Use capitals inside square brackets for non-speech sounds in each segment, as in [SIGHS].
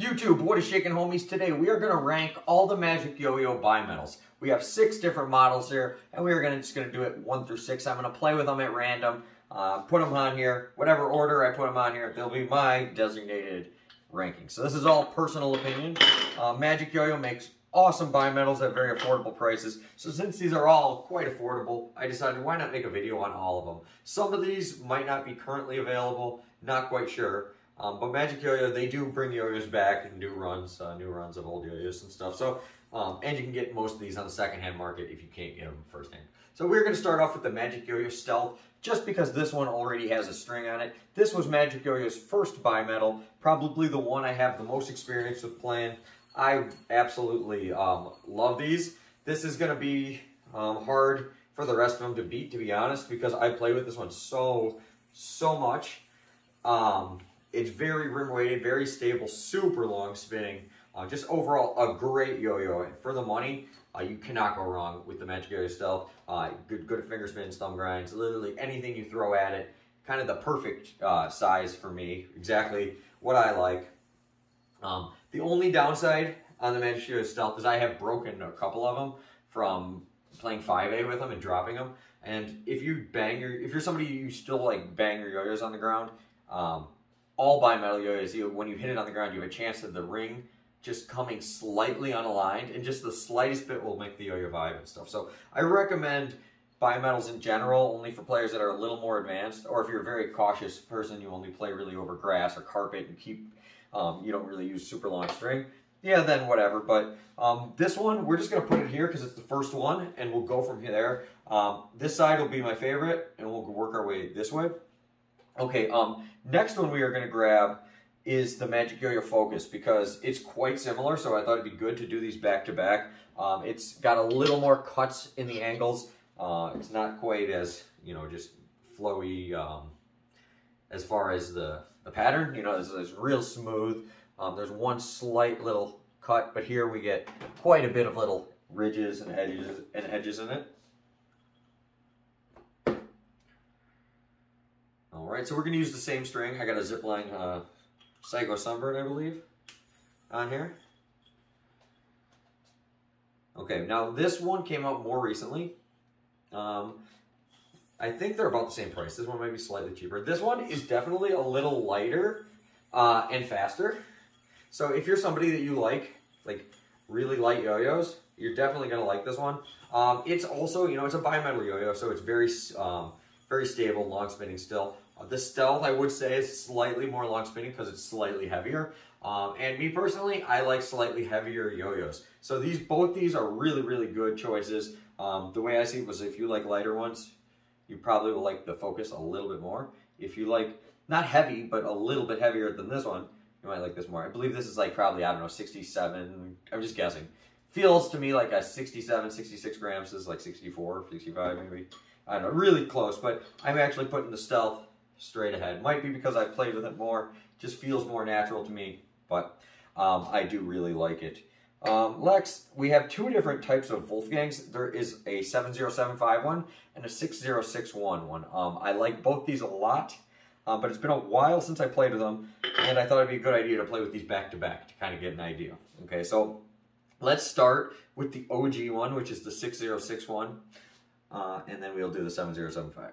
YouTube, what is shaking homies? Today we are going to rank all the Magic Yo-Yo bimetals. We have six different models here, and we are gonna, just going to do it one through six. I'm going to play with them at random, uh, put them on here. Whatever order I put them on here, they'll be my designated ranking. So this is all personal opinion. Uh, Magic Yo-Yo makes awesome bimetals at very affordable prices. So since these are all quite affordable, I decided why not make a video on all of them. Some of these might not be currently available, not quite sure. Um, but Magic Yo-Yo, they do bring yo-yos back and new runs, uh, new runs of old yo-yos and stuff. So, um, and you can get most of these on the secondhand market if you can't get them firsthand. So we're going to start off with the Magic Yo-Yo Stealth, just because this one already has a string on it. This was Magic Yo-Yo's first bimetal, probably the one I have the most experience with playing. I absolutely um, love these. This is going to be um, hard for the rest of them to beat, to be honest, because I play with this one so, so much. Um, it's very rim weighted, very stable, super long spinning. Uh, just overall a great yo-yo. And For the money, uh, you cannot go wrong with the Magic Yo-Yo Stealth. Uh, good, good finger spins, thumb grinds, literally anything you throw at it. Kind of the perfect uh, size for me. Exactly what I like. Um, the only downside on the Magic Yo-Yo Stealth is I have broken a couple of them from playing 5A with them and dropping them. And if you bang your, if you're somebody you still like bang your yo-yos on the ground, um, all bimetal yo-yos, you, when you hit it on the ground, you have a chance of the ring just coming slightly unaligned, and just the slightest bit will make the yo-yo vibe and stuff. So I recommend bimetals in general, only for players that are a little more advanced, or if you're a very cautious person, you only play really over grass or carpet and keep, um, you don't really use super long string, yeah, then whatever. But um, this one, we're just going to put it here because it's the first one, and we'll go from here. Um, this side will be my favorite, and we'll work our way this way. Okay, um, next one we are going to grab is the Magic Yo-Yo Focus because it's quite similar, so I thought it'd be good to do these back to back. Um, it's got a little more cuts in the angles. Uh, it's not quite as, you know, just flowy um, as far as the, the pattern. You know, it's, it's real smooth. Um, there's one slight little cut, but here we get quite a bit of little ridges and edges and edges in it. Right, so we're gonna use the same string. I got a Zipline uh, Psycho Sunbird, I believe, on here. Okay, now this one came out more recently. Um, I think they're about the same price. This one might be slightly cheaper. This one is definitely a little lighter uh, and faster. So if you're somebody that you like, like really light yo-yos, you're definitely gonna like this one. Um, it's also, you know, it's a bimetal yo-yo, so it's very, um, very stable, long spinning still. Uh, the Stealth, I would say, is slightly more long spinning because it's slightly heavier. Um, and me personally, I like slightly heavier yo-yos. So these, both these are really, really good choices. Um, the way I see it was if you like lighter ones, you probably will like the Focus a little bit more. If you like, not heavy, but a little bit heavier than this one, you might like this more. I believe this is like probably, I don't know, 67, I'm just guessing. Feels to me like a 67, 66 grams this is like 64, 65 maybe. I don't know, really close, but I'm actually putting the Stealth straight ahead. Might be because I've played with it more, just feels more natural to me, but um, I do really like it. Um, Lex, we have two different types of Wolfgangs. There is a 70751 one and a 6061 one. Um, I like both these a lot, um, but it's been a while since I played with them, and I thought it'd be a good idea to play with these back to back to kind of get an idea. Okay, so let's start with the OG one, which is the 6061, uh, and then we'll do the 7075.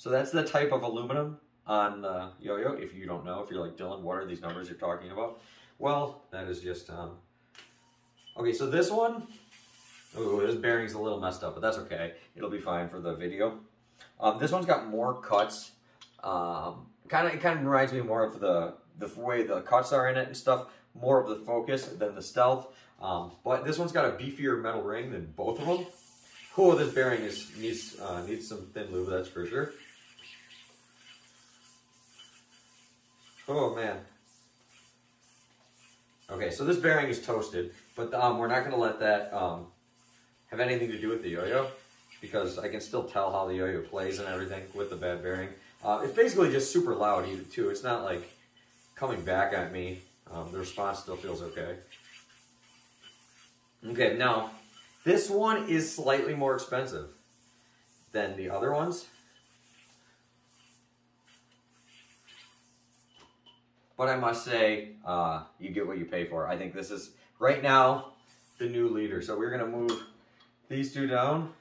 So that's the type of aluminum on uh, yo-yo. If you don't know, if you're like, Dylan, what are these numbers you're talking about? Well, that is just, um... okay, so this one, oh, this bearing's a little messed up, but that's okay. It'll be fine for the video. Um, this one's got more cuts. Um, kind of, it kind of reminds me more of the, the way the cuts are in it and stuff, more of the focus than the stealth. Um, but this one's got a beefier metal ring than both of them. Cool, this bearing is needs uh, needs some thin lube, that's for sure. Oh, man. Okay, so this bearing is toasted, but um, we're not going to let that um, have anything to do with the yo-yo because I can still tell how the yo-yo plays and everything with the bad bearing. Uh, it's basically just super loud too. It's not like coming back at me. Um, the response still feels okay. Okay, now this one is slightly more expensive than the other ones. But I must say, uh, you get what you pay for. I think this is, right now, the new leader. So we're to move these two down.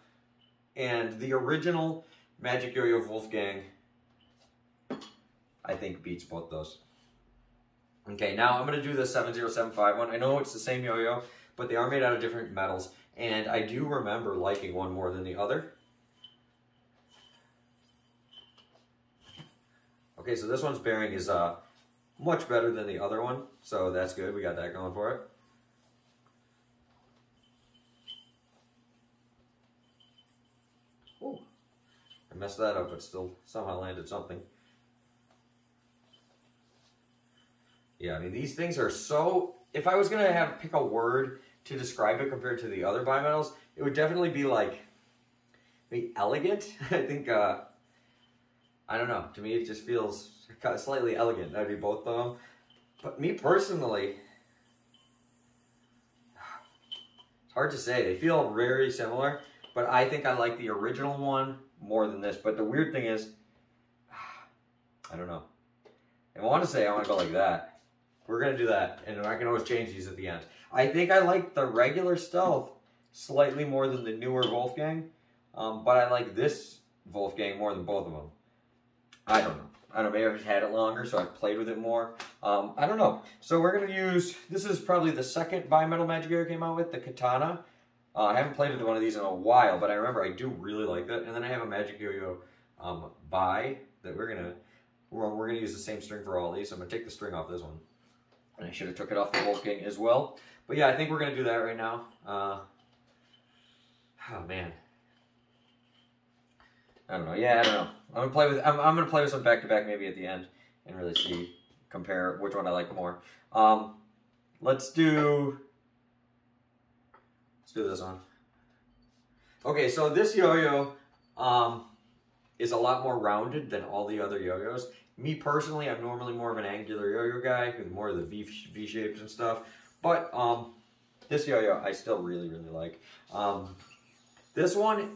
And the original Magic Yo-Yo Wolfgang, I think beats both those. Okay, now I'm to do the 7075 one. I know it's the same yo-yo, but they are made out of different metals. And I do remember liking one more than the other. Okay, so this one's bearing is uh, much better than the other one. So that's good. We got that going for it. Ooh, I messed that up, but still somehow landed something. Yeah, I mean, these things are so... If I was going to have pick a word to describe it compared to the other bimetals, it would definitely be like... Maybe elegant? [LAUGHS] I think, uh... I don't know. To me, it just feels slightly elegant. That'd be both of them. But me personally... It's hard to say. They feel very similar. But I think I like the original one more than this. But the weird thing is... [SIGHS] I don't know. I want to say I want to go like that. We're going to do that, and I can always change these at the end. I think I like the regular Stealth slightly more than the newer Wolfgang, um, but I like this Wolfgang more than both of them. I don't know. I don't know, maybe I've had it longer, so I've played with it more. Um, I don't know. So we're going to use, this is probably the second bimetal Magic Yo came out with, the Katana. Uh, I haven't played with one of these in a while, but I remember I do really like that. And then I have a Magic Yo-Yo um, Bai that we're going to, we're, we're going to use the same string for all these. So I'm going to take the string off this one. And I should have took it off the Wolfgang as well. But yeah, I think we're going to do that right now. Uh, oh, man. I don't know. Yeah, I don't know. I'm gonna play with. I'm, I'm gonna play with some back to back maybe at the end and really see compare which one I like more. Um, let's do. Let's do this one. Okay, so this yo-yo um, is a lot more rounded than all the other yo-yos. Me personally, I'm normally more of an angular yo-yo guy with more of the V, v shapes and stuff. But um, this yo-yo I still really, really like. Um, this one,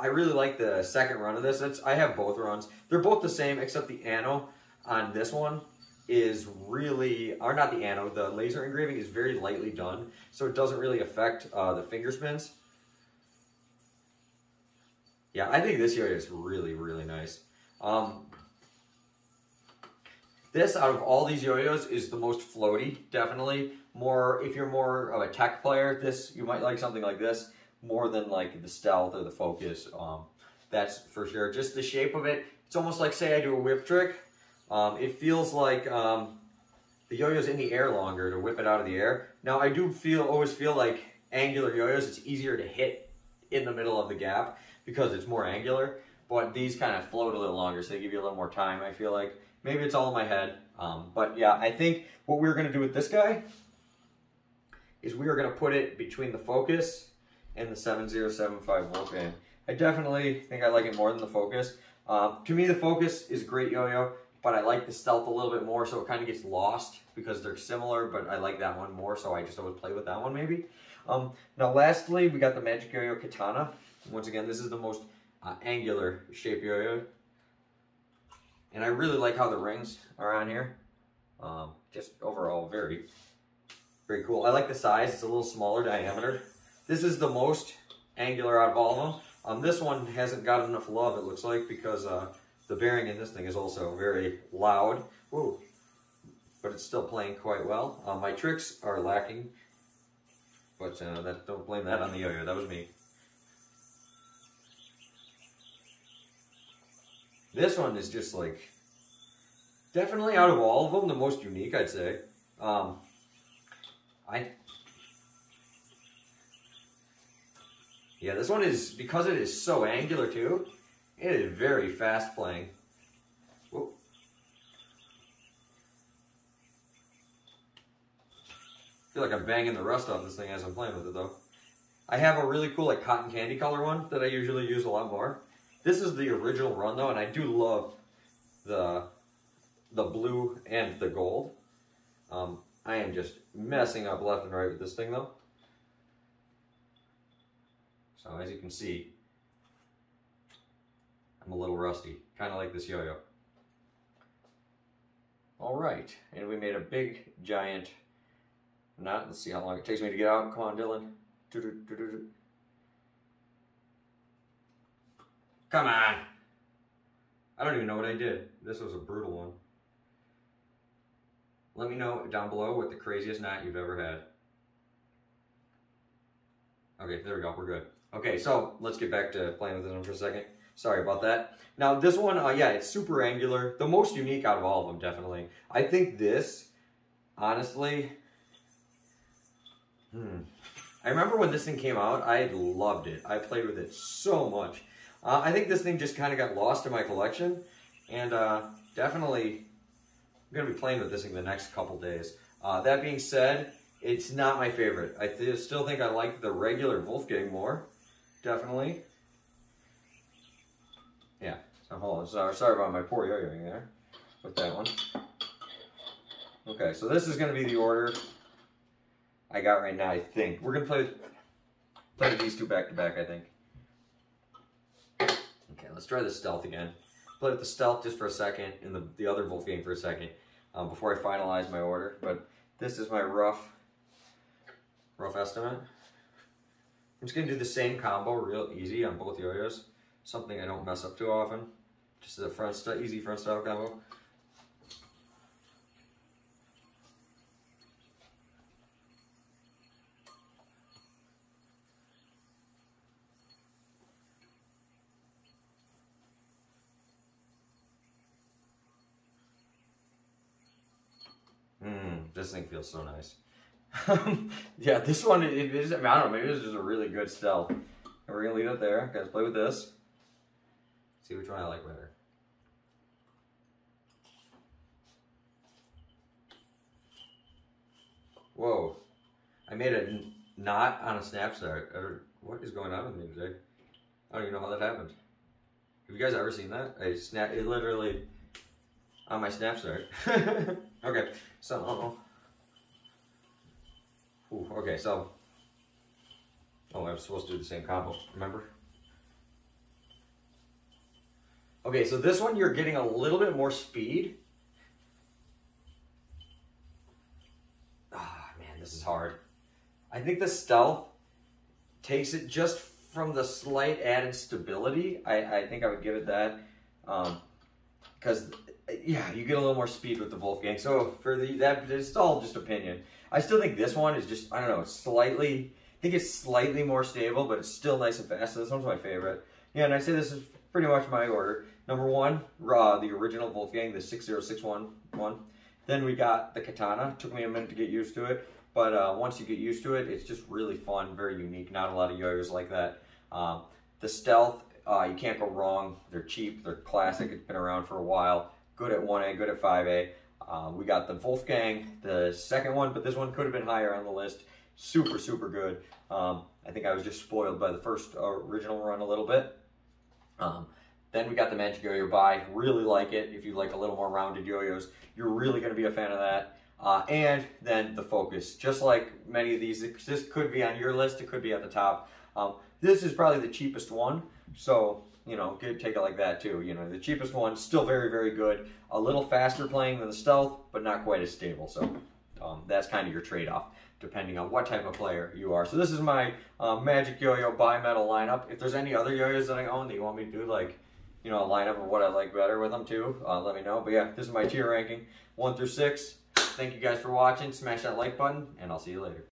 I really like the second run of this. It's, I have both runs. They're both the same, except the ano on this one is really, or not the ano, the laser engraving is very lightly done, so it doesn't really affect uh, the finger spins. Yeah, I think this yo-yo is really, really nice. Um, this, out of all these yo-yos, is the most floaty, definitely. More, if you're more of a tech player, this, you might like something like this more than like the stealth or the focus. Um, that's for sure. Just the shape of it, it's almost like, say I do a whip trick. Um, it feels like um, the yo-yo's in the air longer to whip it out of the air. Now, I do feel always feel like angular yo-yos, it's easier to hit in the middle of the gap because it's more angular. But these kind of float a little longer, so they give you a little more time, I feel like. Maybe it's all in my head. Um, but yeah, I think what we're to do with this guy is we are going to put it between the Focus and the 7075 Wolfgang. I definitely think I like it more than the Focus. Um, to me, the Focus is great yo-yo, but I like the Stealth a little bit more, so it kind of gets lost because they're similar, but I like that one more, so I just always play with that one maybe. Um, now, lastly, we got the Magic Yo-Yo Katana. Once again, this is the most uh, angular shape yo-yo and I really like how the rings are on here. Um, just overall very, very cool. I like the size. It's a little smaller diameter. This is the most angular out of all of them. Um, this one hasn't got enough love, it looks like, because uh, the bearing in this thing is also very loud. But it's still playing quite well. Uh, my tricks are lacking, but uh, that, don't blame that on the yo-yo. That was me. This one is just like, definitely out of all of them, the most unique, I'd say. Um, I, yeah, this one is, because it is so angular too, it is very fast playing. I feel like I'm banging the rust off this thing as I'm playing with it though. I have a really cool like cotton candy color one that I usually use a lot more. This is the original run though, and I do love the the blue and the gold. Um, I am just messing up left and right with this thing though. So as you can see, I'm a little rusty, kind of like this yo-yo. All right, and we made a big, giant knot. Let's see how long it takes me to get out. Come on, Dylan. Come on. I don't even know what I did. This was a brutal one. Let me know down below what the craziest knot you've ever had. Okay, there we go. We're good. Okay, so let's get back to playing with them for a second. Sorry about that. Now this one, uh, yeah, it's super angular. The most unique out of all of them, definitely. I think this, honestly, hmm. I remember when this thing came out, I loved it. I played with it so much. Uh, I think this thing just kind of got lost in my collection. And uh, definitely, I'm going to be playing with this thing the next couple days. Uh, that being said, it's not my favorite. I th still think I like the regular Wolfgang more. Definitely. Yeah. So hold on. Sorry, sorry about my poor yo-yoing there with that one. Okay, so this is going to be the order I got right now, I think. We're going to play, play these two back to back, I think. Okay, let's try the stealth again. Play with the stealth just for a second and the, the other Wolfgang for a second um, before I finalize my order. But this is my rough, rough estimate. I'm just to do the same combo real easy on both yo-yos. Something I don't mess up too often. Just a front easy front style combo. Mmm, this thing feels so nice. [LAUGHS] yeah, this one, it is, I, mean, I don't know, maybe this is a really good stealth. And we're to leave it there. Guys, play with this. See which one I like better. Whoa. I made a knot on a snap start. What is going on with me today? I don't even know how that happened. Have you guys ever seen that? I snap, it literally, on my snap start. [LAUGHS] okay, so, Ooh, okay, so, oh, I was supposed to do the same combo, remember? Okay, so this one you're getting a little bit more speed. Ah, oh, man, this is hard. I think the stealth takes it just from the slight added stability. I, I think I would give it that. Because, um, yeah, you get a little more speed with the Wolfgang. So for the that, it's all just opinion. I still think this one is just, I don't know, slightly, I think it's slightly more stable, but it's still nice and fast. So this one's my favorite. Yeah, and I say this is pretty much my order. Number one, Raw, the original Wolfgang, the 6061 one. Then we got the Katana. Took me a minute to get used to it, but uh, once you get used to it, it's just really fun, very unique. Not a lot of yo-yos like that. Um, the Stealth, uh, you can't go wrong. They're cheap, they're classic, it's been around for a while. Good at 1A, good at 5A. Um, we got the Wolfgang, the second one, but this one could have been higher on the list. Super, super good. Um, I think I was just spoiled by the first uh, original run a little bit. Um, then we got the Magic Yo-Yo Buy. Really like it. If you like a little more rounded yo-yos, you're really going to be a fan of that. Uh, and then the Focus. Just like many of these, this could be on your list. It could be at the top. Um, this is probably the cheapest one. So, you know, get, take it like that too. You know, the cheapest one, still very, very good. A little faster playing than the Stealth, but not quite as stable. So um, that's kind of your trade-off depending on what type of player you are. So this is my uh, Magic Yo-Yo Bimetal lineup. If there's any other yo-yos that I own that you want me to do, like, you know, a lineup of what I like better with them too, uh, let me know. But yeah, this is my tier ranking, 1 through 6. Thank you guys for watching. Smash that like button, and I'll see you later.